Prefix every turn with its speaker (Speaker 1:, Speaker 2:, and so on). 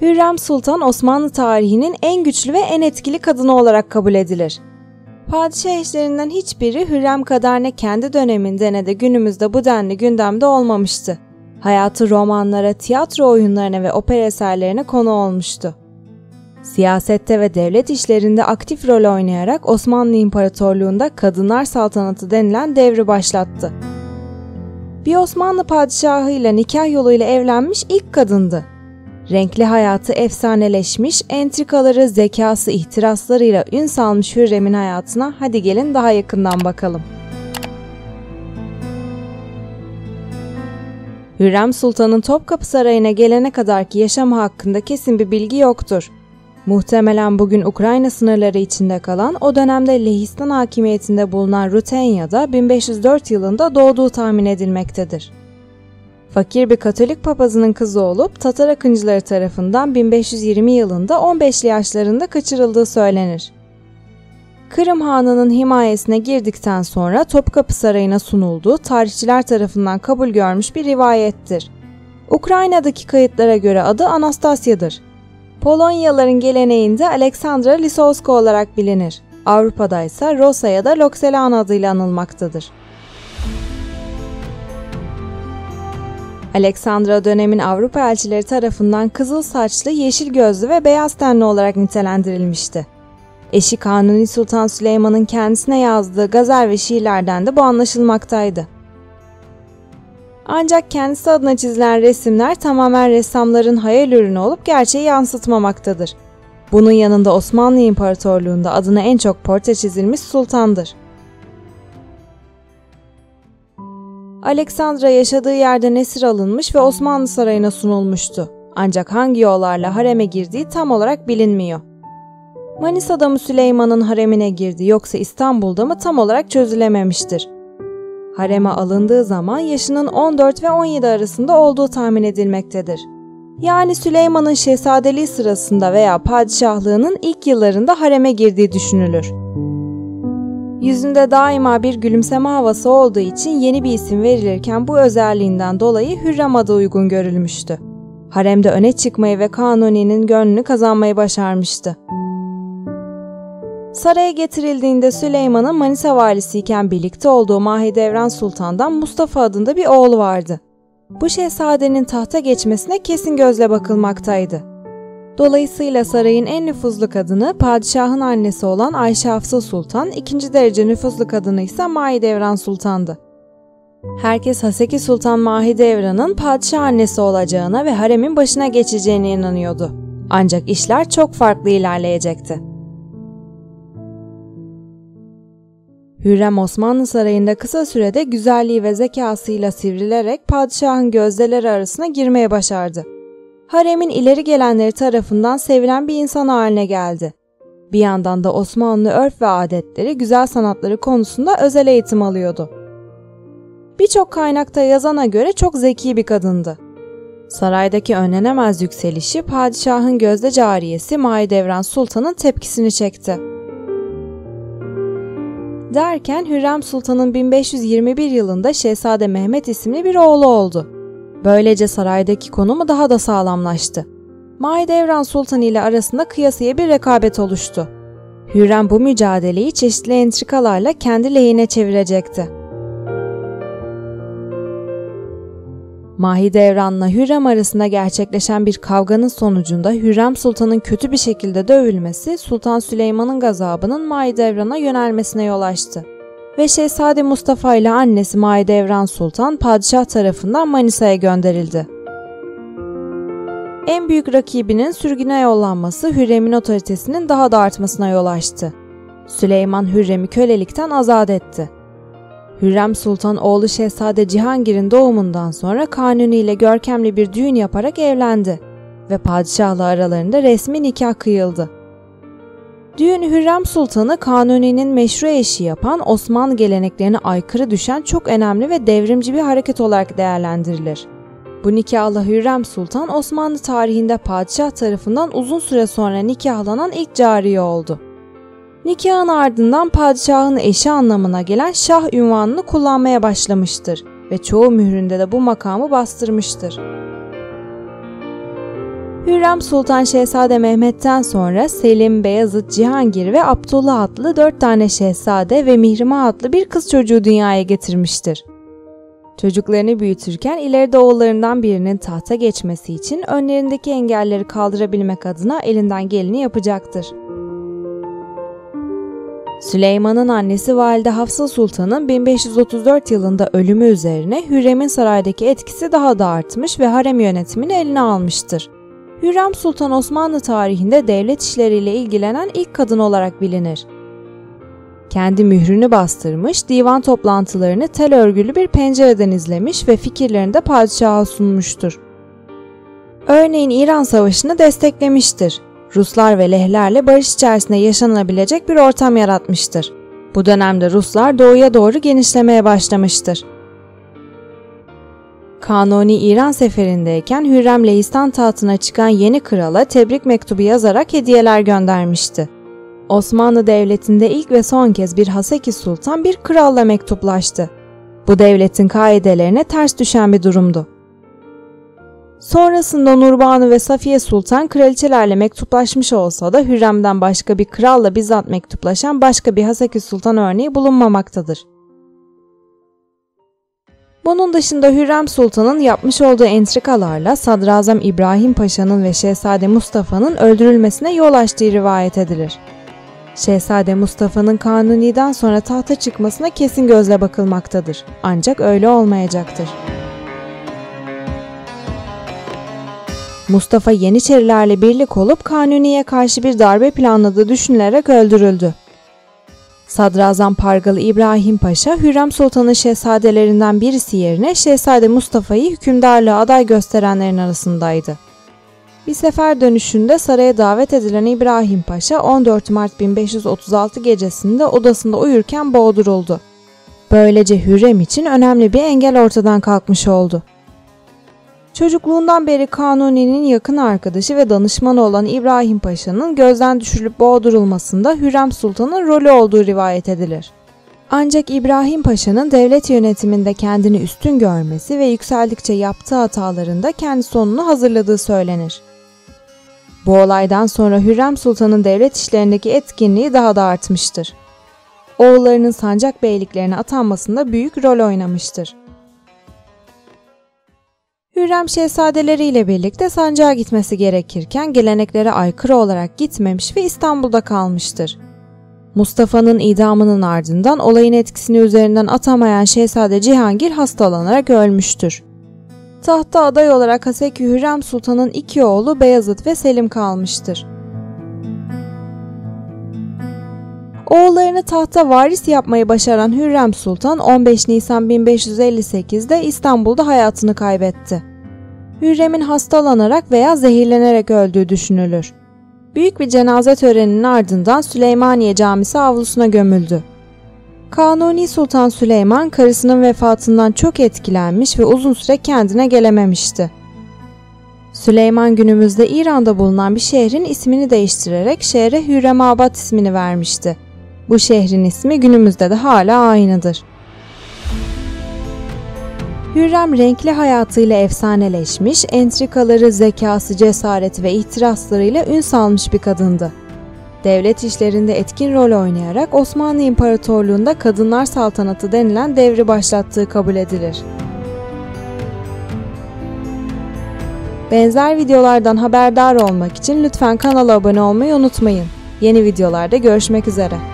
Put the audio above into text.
Speaker 1: Hürrem Sultan Osmanlı tarihinin en güçlü ve en etkili kadını olarak kabul edilir. Padişah eşlerinden hiçbiri Hürrem kadar ne kendi döneminde ne de günümüzde bu denli gündemde olmamıştı. Hayatı romanlara, tiyatro oyunlarına ve opera eserlerine konu olmuştu. Siyasette ve devlet işlerinde aktif rol oynayarak Osmanlı İmparatorluğu'nda kadınlar saltanatı denilen devri başlattı. Bir Osmanlı padişahı ile nikah yoluyla evlenmiş ilk kadındı. Renkli hayatı efsaneleşmiş, entrikaları, zekası, ihtiraslarıyla ün salmış Hürrem'in hayatına hadi gelin daha yakından bakalım. Hürrem Sultan'ın Topkapı Sarayı'na gelene kadarki yaşamı hakkında kesin bir bilgi yoktur. Muhtemelen bugün Ukrayna sınırları içinde kalan o dönemde Lehistan hakimiyetinde bulunan Rutenya'da 1504 yılında doğduğu tahmin edilmektedir. Fakir bir Katolik papazının kızı olup Tatar akıncıları tarafından 1520 yılında 15'li yaşlarında kaçırıldığı söylenir. Kırım Hanı'nın himayesine girdikten sonra Topkapı Sarayı'na sunulduğu tarihçiler tarafından kabul görmüş bir rivayettir. Ukrayna'daki kayıtlara göre adı Anastasya'dır. Polonyalıların geleneğinde Aleksandra Lisowska olarak bilinir. Avrupa'da ise Rosa ya da Loxelana adıyla anılmaktadır. Aleksandra dönemin Avrupa elçileri tarafından kızıl saçlı, yeşil gözlü ve beyaz tenli olarak nitelendirilmişti. Eşi Kanuni Sultan Süleyman'ın kendisine yazdığı gazel ve şiirlerden de bu anlaşılmaktaydı. Ancak kendisi adına çizilen resimler tamamen ressamların hayal ürünü olup gerçeği yansıtmamaktadır. Bunun yanında Osmanlı İmparatorluğu'nda adına en çok portre çizilmiş sultandır. Aleksandra yaşadığı yerden esir alınmış ve Osmanlı Sarayı'na sunulmuştu. Ancak hangi yollarla hareme girdiği tam olarak bilinmiyor. Manisa'da mı Süleyman'ın haremine girdi yoksa İstanbul'da mı tam olarak çözülememiştir. Hareme alındığı zaman yaşının 14 ve 17 arasında olduğu tahmin edilmektedir. Yani Süleyman'ın şehzadeliği sırasında veya padişahlığının ilk yıllarında hareme girdiği düşünülür. Yüzünde daima bir gülümseme havası olduğu için yeni bir isim verilirken bu özelliğinden dolayı Hürrem adı uygun görülmüştü. Haremde öne çıkmayı ve Kanuni'nin gönlünü kazanmayı başarmıştı. Saraya getirildiğinde Süleyman'ın Manisa valisiyken birlikte olduğu Mahidevran Sultan'dan Mustafa adında bir oğlu vardı. Bu şehzadenin tahta geçmesine kesin gözle bakılmaktaydı. Dolayısıyla sarayın en nüfuzlu kadını padişahın annesi olan Ayşe Hafsa Sultan, ikinci derece nüfuzlu kadını ise Mahidevran Sultan'dı. Herkes Haseki Sultan Mahidevran'ın padişah annesi olacağına ve haremin başına geçeceğine inanıyordu. Ancak işler çok farklı ilerleyecekti. Hürrem Osmanlı Sarayı'nda kısa sürede güzelliği ve zekasıyla sivrilerek padişahın gözdeleri arasına girmeye başardı. Haremin ileri gelenleri tarafından sevilen bir insan haline geldi. Bir yandan da Osmanlı örf ve adetleri, güzel sanatları konusunda özel eğitim alıyordu. Birçok kaynakta yazana göre çok zeki bir kadındı. Saraydaki önlenemez yükselişi padişahın gözde cariyesi Mahidevran Sultan'ın tepkisini çekti. Derken Hürrem Sultan'ın 1521 yılında Şehzade Mehmet isimli bir oğlu oldu. Böylece saraydaki konumu daha da sağlamlaştı. Mahidevran Sultan ile arasında kıyasıya bir rekabet oluştu. Hürrem bu mücadeleyi çeşitli entrikalarla kendi lehine çevirecekti. Mahidevran'la Hürrem arasında gerçekleşen bir kavganın sonucunda Hürrem Sultan'ın kötü bir şekilde dövülmesi Sultan Süleyman'ın gazabının Mahidevran'a yönelmesine yol açtı. Ve Şehzade Mustafa ile annesi Mahidevran Sultan padişah tarafından Manisa'ya gönderildi. En büyük rakibinin sürgüne yollanması Hürrem'in otoritesinin daha da artmasına yol açtı. Süleyman Hürrem'i kölelikten azat etti. Hürrem Sultan oğlu Şehzade Cihangir'in doğumundan sonra Kanuni ile görkemli bir düğün yaparak evlendi ve padişahla aralarında resmi nikah kıyıldı. Düğün Hürrem Sultan'ı Kanuni'nin meşru eşi yapan Osmanlı geleneklerine aykırı düşen çok önemli ve devrimci bir hareket olarak değerlendirilir. Bu nikahla Hürrem Sultan Osmanlı tarihinde padişah tarafından uzun süre sonra nikahlanan ilk cariye oldu. Nikahın ardından padişahın eşi anlamına gelen şah ünvanını kullanmaya başlamıştır ve çoğu mühründe de bu makamı bastırmıştır. Hürrem Sultan Şehzade Mehmet'ten sonra Selim, Beyazıt, Cihangir ve Abdullah adlı dört tane şehzade ve Mihrimah adlı bir kız çocuğu dünyaya getirmiştir. Çocuklarını büyütürken ileride oğullarından birinin tahta geçmesi için önlerindeki engelleri kaldırabilmek adına elinden geleni yapacaktır. Süleyman'ın annesi Valide Hafsa Sultan'ın 1534 yılında ölümü üzerine Hürrem'in saraydaki etkisi daha da artmış ve harem yönetimini eline almıştır. Hürrem Sultan Osmanlı tarihinde devlet işleriyle ilgilenen ilk kadın olarak bilinir. Kendi mührünü bastırmış, divan toplantılarını tel örgülü bir pencereden izlemiş ve fikirlerini de padişaha sunmuştur. Örneğin İran Savaşı'nı desteklemiştir. Ruslar ve Lehlerle barış içerisinde yaşanabilecek bir ortam yaratmıştır. Bu dönemde Ruslar doğuya doğru genişlemeye başlamıştır. Kanuni İran seferindeyken Hürrem Lehistan tahtına çıkan yeni krala tebrik mektubu yazarak hediyeler göndermişti. Osmanlı Devleti'nde ilk ve son kez bir Haseki Sultan bir kralla mektuplaştı. Bu devletin kaidelerine ters düşen bir durumdu. Sonrasında Nurbanu ve Safiye Sultan kraliçelerle mektuplaşmış olsa da Hürrem'den başka bir kralla bizzat mektuplaşan başka bir Haseki Sultan örneği bulunmamaktadır. Bunun dışında Hürrem Sultan'ın yapmış olduğu entrikalarla Sadrazam İbrahim Paşa'nın ve Şehzade Mustafa'nın öldürülmesine yol açtığı rivayet edilir. Şehzade Mustafa'nın Kanuni'den sonra tahta çıkmasına kesin gözle bakılmaktadır. Ancak öyle olmayacaktır. Mustafa Yeniçerilerle birlik olup Kanuni'ye karşı bir darbe planladığı düşünülerek öldürüldü. Sadrazam Pargalı İbrahim Paşa, Hürrem Sultan'ın şehzadelerinden birisi yerine Şehzade Mustafa'yı hükümdarlığa aday gösterenlerin arasındaydı. Bir sefer dönüşünde saraya davet edilen İbrahim Paşa 14 Mart 1536 gecesinde odasında uyurken boğduruldu. Böylece Hürrem için önemli bir engel ortadan kalkmış oldu. Çocukluğundan beri Kanuni'nin yakın arkadaşı ve danışmanı olan İbrahim Paşa'nın gözden düşürülüp boğdurulmasında Hürrem Sultan'ın rolü olduğu rivayet edilir. Ancak İbrahim Paşa'nın devlet yönetiminde kendini üstün görmesi ve yükseldikçe yaptığı hatalarında kendi sonunu hazırladığı söylenir. Bu olaydan sonra Hürrem Sultan'ın devlet işlerindeki etkinliği daha da artmıştır. Oğullarının sancak beyliklerine atanmasında büyük rol oynamıştır. Hürrem şehzadeleriyle birlikte sancağa gitmesi gerekirken geleneklere aykırı olarak gitmemiş ve İstanbul'da kalmıştır. Mustafa'nın idamının ardından olayın etkisini üzerinden atamayan Şehzade Cihangir hastalanarak ölmüştür. Tahta aday olarak Haseki Hürrem Sultan'ın iki oğlu Beyazıt ve Selim kalmıştır. Oğullarını tahta varis yapmayı başaran Hürrem Sultan 15 Nisan 1558'de İstanbul'da hayatını kaybetti. Hürrem'in hastalanarak veya zehirlenerek öldüğü düşünülür. Büyük bir cenaze töreninin ardından Süleymaniye Camisi avlusuna gömüldü. Kanuni Sultan Süleyman karısının vefatından çok etkilenmiş ve uzun süre kendine gelememişti. Süleyman günümüzde İran'da bulunan bir şehrin ismini değiştirerek şehre Hürremabad ismini vermişti. Bu şehrin ismi günümüzde de hala aynıdır. Hürrem renkli hayatıyla efsaneleşmiş, entrikaları, zekası, cesareti ve ihtiraslarıyla ün salmış bir kadındı. Devlet işlerinde etkin rol oynayarak Osmanlı İmparatorluğu'nda kadınlar saltanatı denilen devri başlattığı kabul edilir. Benzer videolardan haberdar olmak için lütfen kanala abone olmayı unutmayın. Yeni videolarda görüşmek üzere.